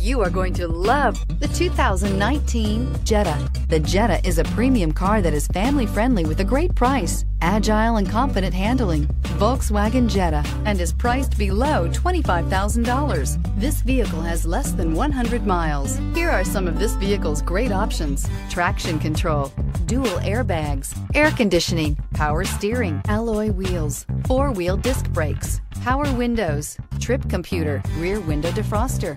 You are going to love the 2019 Jetta. The Jetta is a premium car that is family friendly with a great price, agile and confident handling. Volkswagen Jetta and is priced below $25,000. This vehicle has less than 100 miles. Here are some of this vehicle's great options. Traction control, dual airbags, air conditioning, power steering, alloy wheels, four-wheel disc brakes, power windows, trip computer, rear window defroster,